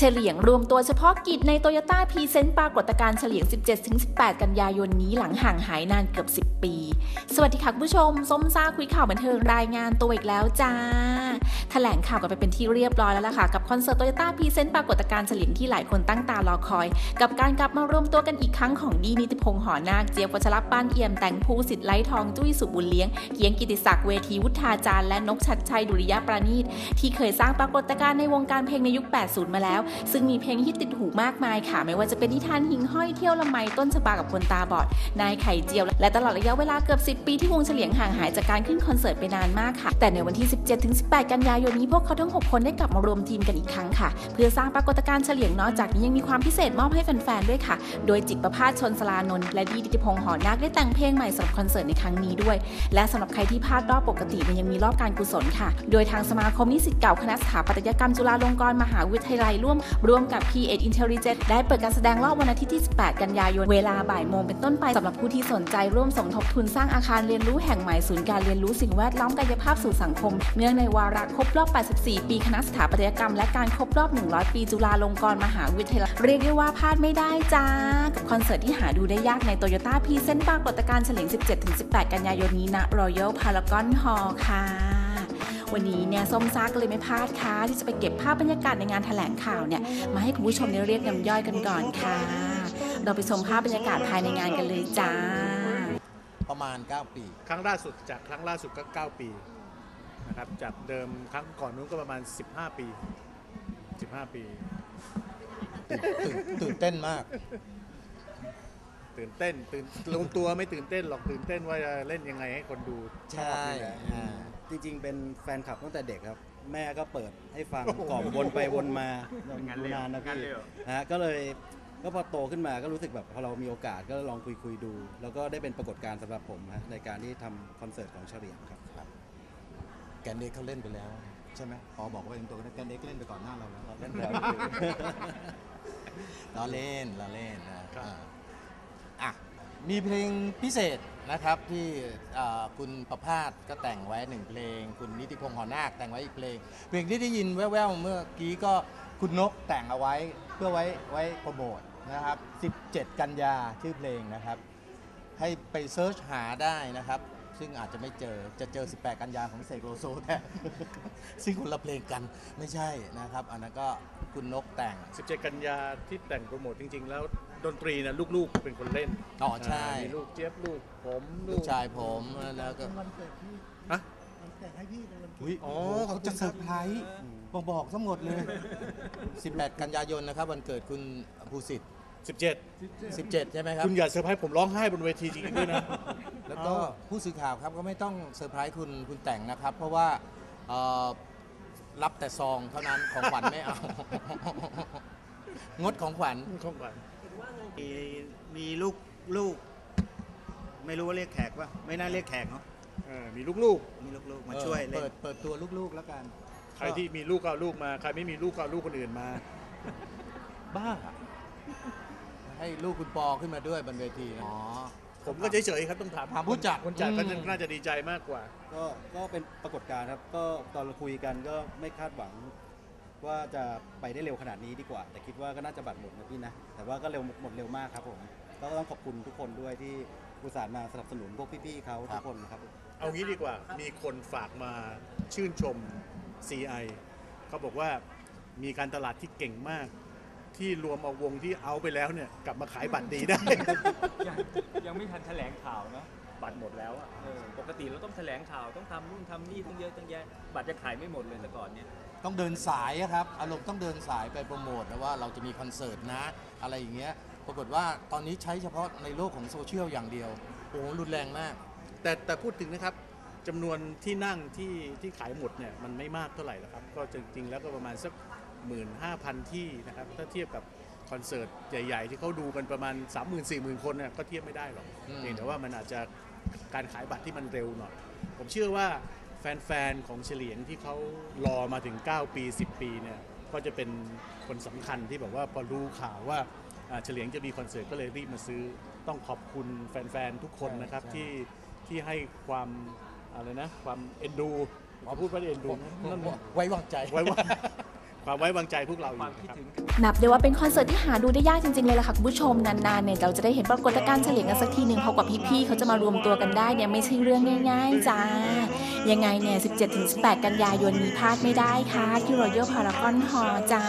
เฉลียงรวมตัวเฉพาะกิจในโตโยต้า present ปรากฏการณ์เฉลียง 17-18 กันยายนนี้หลังห่างหายนานเกือบ 10 ปี สวัสดีค่ะคุณผู้ชม ส้มซ่าคุยข่าวบันเทิงรายงานตัวอีกแล้วจ้าแถลงข่าวกันไปเป็นที่เรียบร้อยแล้วล่ะค่ะ กับคอนเสิร์ตโตโยต้า present ปรากฏการณ์เฉลียงที่หลายคนตั้งตารอคอย กับการกลับมารวมตัวกันอีกครั้งของดี้นิติพงษ์ห่อนาคเจี๊ยบวัชระปานเอี่ยมแต๋งภูษิตไล้ทองจุ้ยศุบุญเลี้ยงเกี๊ยงเกียรติศักดิ์เวทีวุฒาจารย์และนกฉัตรชัยดุริยประณีตที่เคยสร้างปรากฏการณ์ในวงการเพลงในยุค 80 มาแล้วซึ่งมีเพลงฮิตติดหูมากมายค่ะ ไม่ว่าจะเป็นนิทานหิงห้อยเที่ยวละไมต้นฉบากับคนตาบอด นายไข่เจียว และตลอดระยะเวลาเกือบ 10 ปีที่วงเฉลียงห่างหายจากการขึ้นคอนเสิร์ตไปนานมากค่ะ แต่ในวันที่ 17-18 กันยายนนี้พวกเขาทั้ง 6 คนได้กลับมารวมทีมกันอีกครั้งค่ะ เพื่อสร้างปรากฏการณ์เฉลียงนอกจากนี้ยังมีความพิเศษมอบให้แฟนๆด้วยค่ะ โดยจิตประภาสชนสลานนท์และดีดิติพงษ์หอนาคได้แต่งเพลงใหม่สำหรับคอนเสิร์ตในครั้งนี้ด้วย และสำหรับใครที่พลาดรอบปกติเนี่ยยังมีรอบการกุศลค่ะ โดยทางสมาคมนิสิตเก่าคณะสถาปัตยกรรมจุฬาลงกรณ์มหาวิทยาลัยร่วมร่วมกับ P8 Intelligence ได้เปิดการแสดงรอบวันอาทิตย์ที่ 18 กันยายน เวลาบ่ายโมงเป็นต้นไปสำหรับผู้ที่สนใจร่วมสมทบทุนสร้างอาคารเรียนรู้แห่งใหม่ศูนย์การเรียนรู้สิ่งแวดล้อมกายภาพสู่สังคม เนื่องในวาระครบรอบ 84 ปีคณะสถาปัตยกรรม และการครบรอบ 100 ปีจุฬาลงกรณ์มหาวิทยาลัยเรียกได้ว่าพลาดไม่ได้จ้ากับคอนเสิร์ตที่หาดูได้ยากในโตโยต้า present ปรากฏการณ์เฉลียง 17-18 กันยายนนี้ณ Royal Paragon Hall ค่ะ วันนี้เนี่ยส้มซ่าก็เลยไม่พลาดค่ะ ที่จะไปเก็บภาพบรรยากาศในงานแถลงข่าวเนี่ยมาให้คุณผู้ชมได้เรียกน้ำย่อยกันก่อนค่ะ เราไปชมภาพบรรยากาศภายในงานกันเลยจ้า ประมาณ 9 ปี ครั้งล่าสุดจากครั้งล่าสุดก็ 9 ปีนะครับจากเดิมครั้งก่อนนู้นก็ประมาณ 15 ปี 15 ปี ตื่นตื่นเต้นมาก ตื่นเต้นตื่นลงตัวไม่ตื่นเต้นหรอกตื่นเต้นว่าจะเล่นยังไงให้คนดูชใช่อบนี่แหละอ่า จริงๆ เป็นแฟนคลับตั้งแต่เด็กครับ แม่ก็เปิดให้ฟังกล่อมวนไปวนมางั้นเลยเหรอนานนะงั้นพี่เลยเหรอฮะก็เลยก็พอโตขึ้นมาก็รู้สึกแบบพอเรามีโอกาสก็ลองคุยคุยๆดู แล้วก็ได้เป็นปรากฏการณ์สำหรับผมฮะในการที่ทำคอนเสิร์ตของเฉลียงครับ แกนเด็กเขาเล่นไปแล้ว ใช่ไหมพอบอกว่าเป็นตัวแกนเด็กเล่นไปก่อนหน้าเราแล้วเล่นแล้ว ล้อเล่นล้อเล่นนะอ่าอะ มีเพลงพิเศษนะครับที่อ่าคุณประภาสก็แต่งไว้หนึ่งเพลง คุณนิติพงษ์หอนาคแต่งไว้อีกเพลง เพลงที่ได้ยินแว่วๆเมื่อกี้ก็คุณนกแต่งเอาไว้เพื่อไว้ไว้โปรโมทนะครับ 17 กันยาชื่อเพลงนะครับ ให้ไป search หาได้นะครับ ซึ่งอาจจะไม่เจอจะเจอ 18 กันยาของเสกโลโซแท้ซึ่งคนละเพลงกันไม่ใช่นะครับ อันนั้นก็คุณนกแต่ง 17 กันยาที่แต่งโปรโมทจริง ๆ แล้ว ดนตรีนะลูกๆเป็นคนเล่นอ๋อใช่ามีลูกเจี๊ยบลูกผมลูกชายผมแล้วก็ฮะอุ๊ยอ๋อ เขาจะเซอร์ไพรส์บอกบอกซะหมดเลย 18 กันยายนนะครับวันเกิดคุณภูสิทธิ์17 17 ใช่ไหมครับ คุณอย่าเซอร์ไพรส์ผมร้องไห้บนเวทีจริงๆด้วยนะ แล้วก็ผู้สื่อข่าวครับก็ไม่ต้องเซอร์ไพรส์คุณคุณแต่งนะครับ เพราะว่าเอ่อรับแต่ซองเท่านั้นของขวัญไม่เอา งดของขวัญ ของขวัญ มีมีลูกลูก ไม่รู้ว่าเรียกแขกว่าไม่น่าเรียกแขกเนาะเออมีลูกมีลูกๆมาช่วยเล่นเปิดเปิดตัวลูกๆแล้วกันๆ ใครที่มีลูกก็เอาลูกมา ใครไม่มีลูกก็เอาลูกคนอื่นมา บ้า ให้ลูกคุณปอขึ้นมาด้วยบนเวทีนะ อ๋อ ผมก็เฉยๆครับต้องถามถามผู้จัดคนจัดก็อืม น่าจะดีใจมากกว่า ก็ก็เป็นปรากฏการณ์ครับ ก็ตอนเราคุยกันก็ไม่คาดหวัง ว่าจะไปได้เร็วขนาดนี้ดีกว่า แต่คิดว่าก็น่าจะบัตรหมดนะพี่นะ แต่ว่าก็เร็วหมดเร็วมากครับผม ก็ต้องขอบคุณทุกคนด้วยที่อุตส่าห์มาสนับสนุนพวกพี่ๆเขาทุกคนนะครับ เอางี้ดีกว่า มีคนฝากมาชื่นชม CI เขาบอกว่ามีการตลาดที่เก่งมาก ที่รวมเอาวงที่เอาไปแล้วเนี่ยกลับมาขายบัตรดีได้ ยังยังไม่ทันแถลงข่าวเนาะบัตรหมดแล้วอะเออปกติเราต้องแถลงข่าวต้องทำนู่นทำนี่ตั้งเยอะตั้งแยะบัตรจะขายไม่หมดเลยแต่ก่อนเนี่ย ต้องเดินสายอะครับ อารมณ์ต้องเดินสายไปโปรโมทนะว่าเราจะมีคอนเสิร์ตนะ อะไรอย่างเงี้ย ปรากฏว่าตอนนี้ใช้เฉพาะในโลกของโซเชียลอย่างเดียว โอ้โหรุนแรงมาก แต่แต่พูดถึงนะครับจำนวนที่นั่งที่ที่ขายหมดเนี่ยมันไม่มากเท่าไหร่หรอกครับ ก็จริงๆแล้วก็ประมาณสักหมื่นห้าพันที่นะครับ ถ้าเทียบกับคอนเสิร์ตใหญ่ๆ ที่เขาดูกันประมาณ 3 0 0 0 0 4 0,000 คนเนี่ยก็เทียบไม่ได้หรอกอืม เพียงแต่ว่ามันอาจจะการขายบัตรที่มันเร็วหน่อย ผมเชื่อว่า แฟนๆ ของเฉลียงที่เขารอมาถึง 9 ปี 10 ปีเนี่ยก็จะเป็นคนสำคัญที่แบบว่าพอรู้ข่าวว่าอ่าเฉลียงจะมีคอนเสิร์ตก็เลยรีบมาซื้อ ต้องขอบคุณแฟนๆ ทุกคนนะครับที่ที่ให้ความอะไรนะ ความเอ็นดูผมพูดว่าเอ็นดูนะนั่นไว้วางใจ ไว้ว่า ความไว้วางใจพวกเราอยู่นะครับถึงนับได้ว่าเป็นคอนเสิร์ตที่หาดูได้ยากจริงๆเลยล่ะค่ะคุณผู้ชมนานๆเนี่ยเราจะได้เห็นปรากฏการณ์เฉลี่ยกันสักทีหนึ่งเพราะกว่าพี่ๆเขาจะมารวมตัวกันได้เนี่ยไม่ใช่เรื่องง่ายๆจ้า ยังไงเนี่ย 17-18 กันยายนนี้พลาดไม่ได้ค่ะที่ Royal Paragon Hall จ้า